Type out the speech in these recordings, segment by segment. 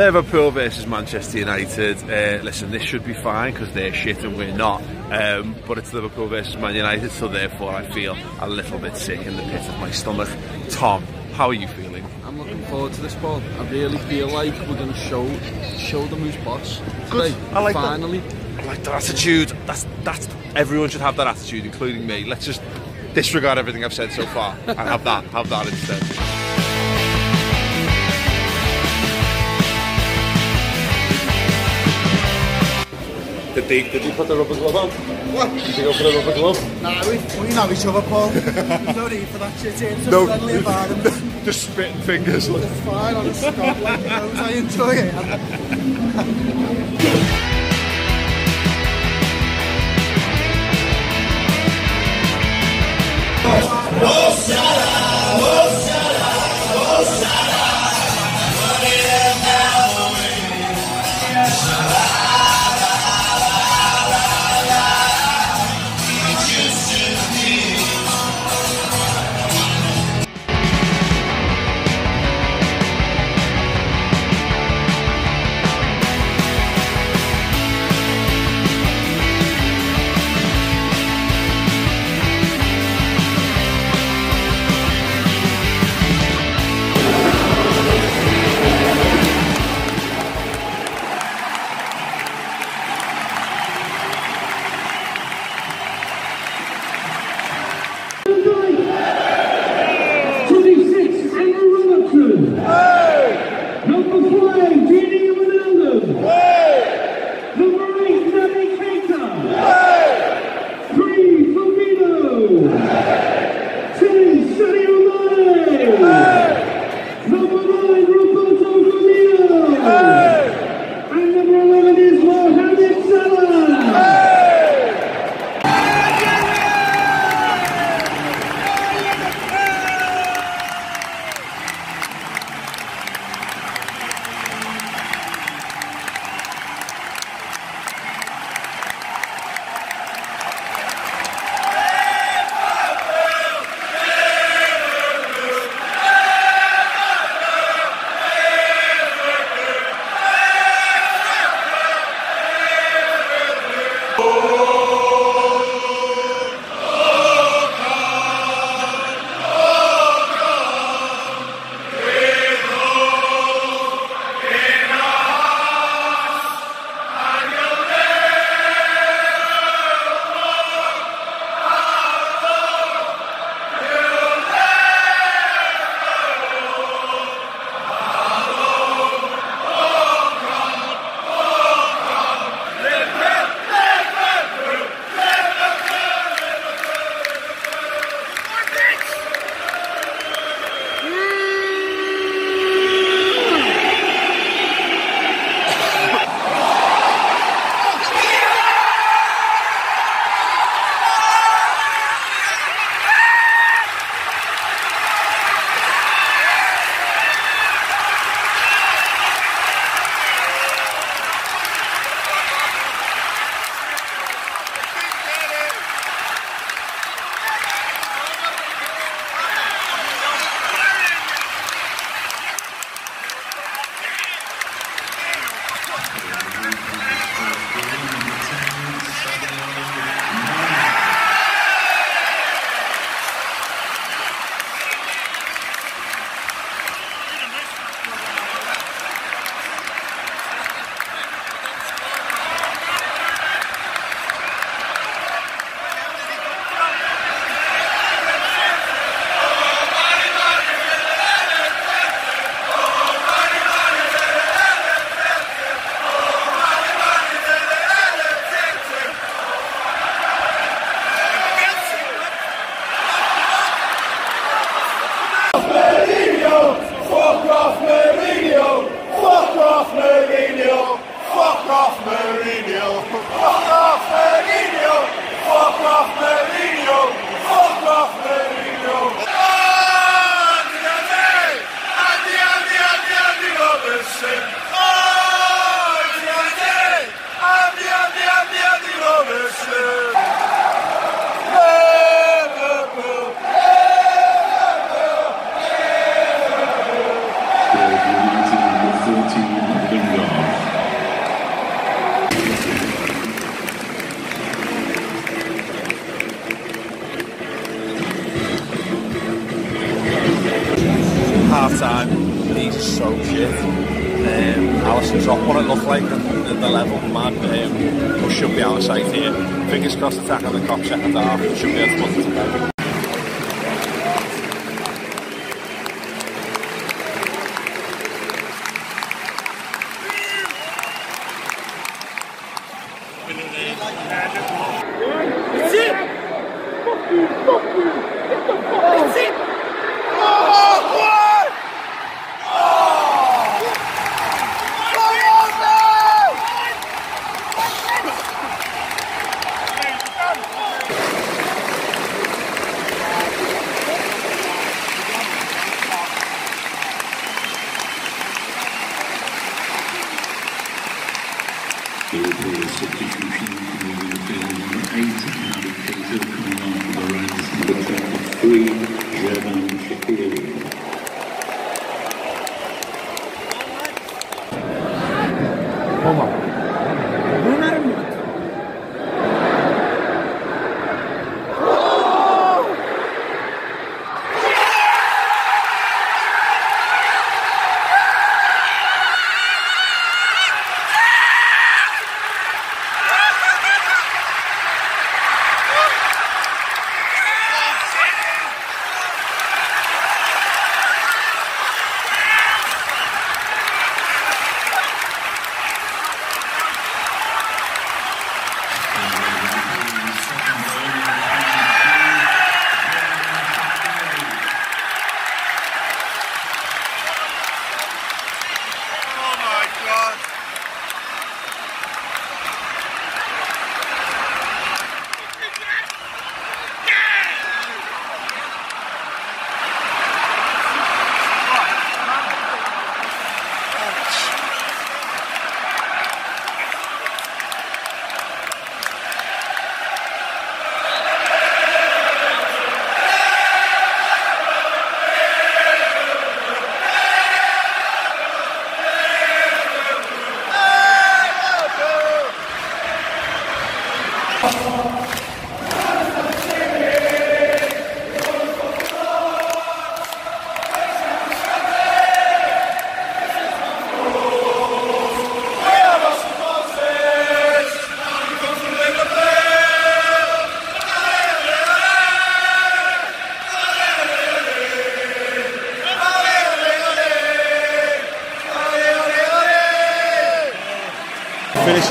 Liverpool versus Manchester United. Uh, listen, this should be fine because they're shit and we're not. Um, but it's Liverpool versus Man United, so therefore I feel a little bit sick in the pit of my stomach. Tom, how are you feeling? I'm looking forward to this ball. I really feel like we're going to show show them who's boss. Good. Today, I like that. finally. I like that attitude. That's that's everyone should have that attitude, including me. Let's just disregard everything I've said so far and have that have that instead. Did you put ter de glove on? What? What? you que fazer rubber glove? Nah, we, we know each other, Paul. There's no need for that shit. It's just no. friendly environment. Spitting fingers. It's fine, on a Scot, like, you I enjoy it. Crossed attack on the Kop second half. Should be able to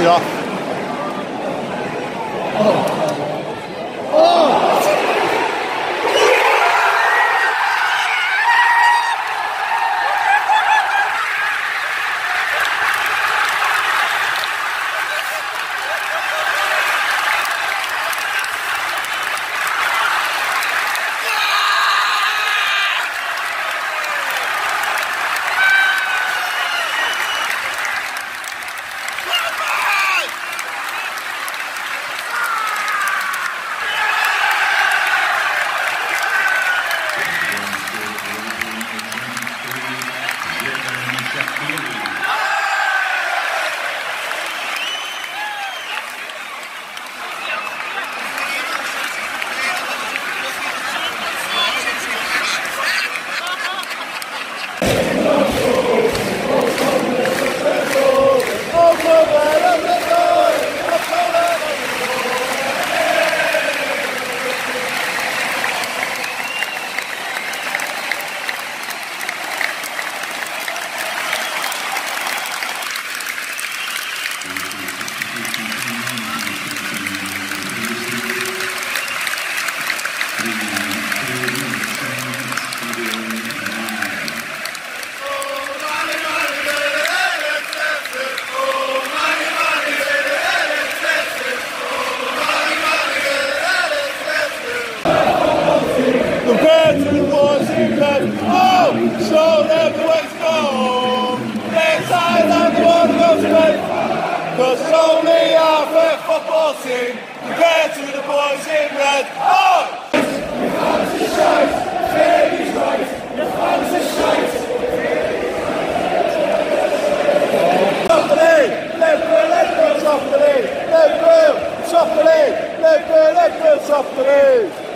Ja. Football team compared to the boys in red. Oh! Softly, Liverpool, Liverpool, softly, Liverpool, softly, Liverpool, Liverpool, softly.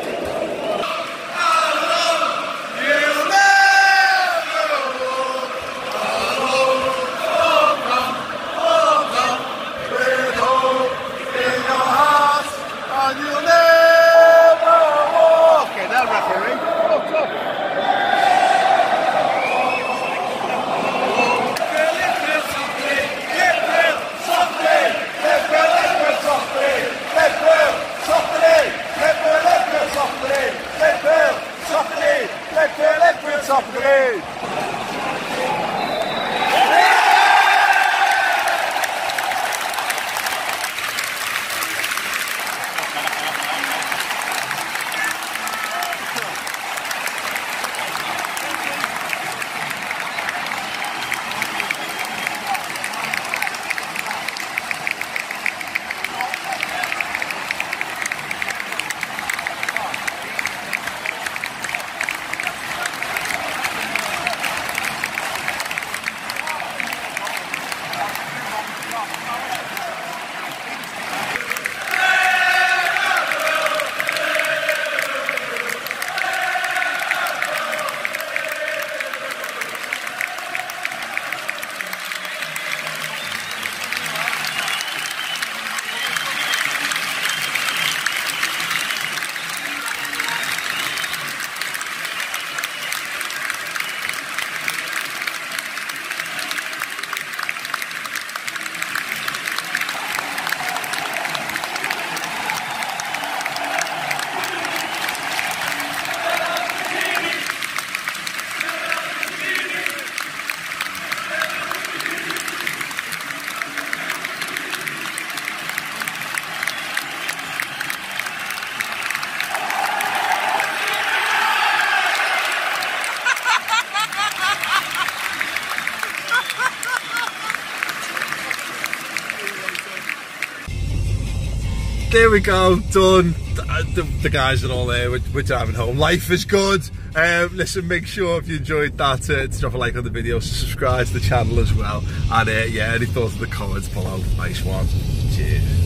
There we go, done. The, the, guys are all there, we're, we're, driving home. Life is good. Um, listen, make sure if you enjoyed that uh, to drop a like on the video, subscribe to the channel as well. And uh, yeah, any thoughts in the comments below. Nice one. Cheers.